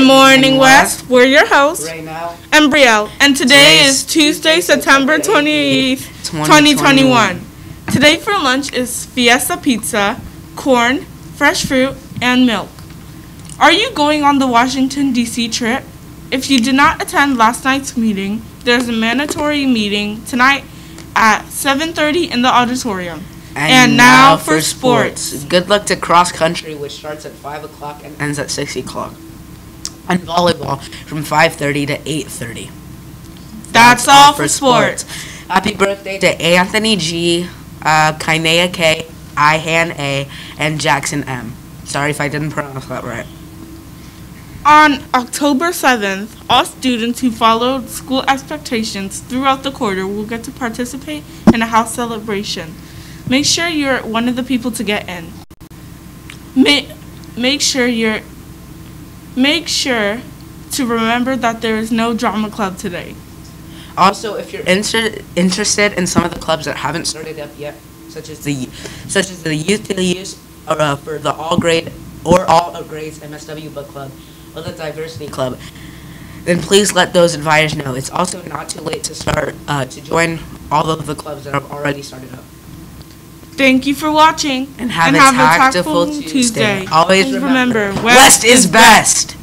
Good morning, West. We're your hosts, Right and Brielle. And today Today is Tuesday, September September 28th, 2021. 2021. Today for lunch is Fiesta Pizza, corn, fresh fruit, and milk. Are you going on the Washington, D.C. trip? If you did not attend last night's meeting, there's a mandatory meeting tonight at 7.30 in the auditorium. And now for sports. Good luck to cross country, which starts at 5 o'clock and ends at 6 o'clock. And volleyball from 5.30 to 8.30. That's all for sports. Happy birthday to Anthony G, uh, Kainea K, Ihan A, and Jackson M. Sorry if I didn't pronounce that right. On October 7th, all students who followed school expectations throughout the quarter will get to participate in a house celebration. Make sure you're one of the people to get in. Make, make sure you're make sure to remember that there is no drama club today. Also, if you're inter- interested in some of the clubs that haven't started up yet, such as the such as the Youth to the Use, or uh, for the All Grade or All of Grades MSW Book Club, or the Diversity Club, then please let those advisors know. It's also not too late to start uh, to join all of the clubs that have already started up. Thank you for watching And have a tactful Tuesday. Always remember, remember West is best.